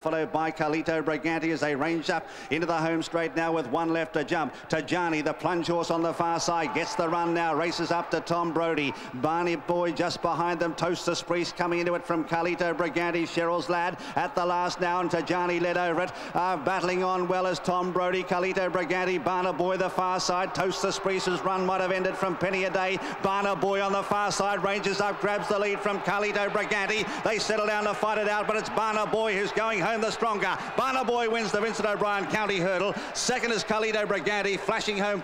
Followed by Carlito Brigante as they range up into the home straight now with one left to jump. Tajani, the plunge horse on the far side, gets the run now, races up to Tom Brody. Barna Boy just behind them. Toastus Priest coming into it from Carlito Brigante. Cheryl's Lad at the last now, and Tajani led over it. Uh, battling on well as Tom Brody, Carlito Brigante, Barna Boy the far side. Toastus Priest's run might have ended from Penny a Day. Barna Boy on the far side ranges up, grabs the lead from Carlito Brigante. They settle down to fight it out, but it's Barna Boy who's going home the stronger. Barna Boy wins the Vincent O'Brien County Hurdle. Second is Carlito Brigante, flashing home.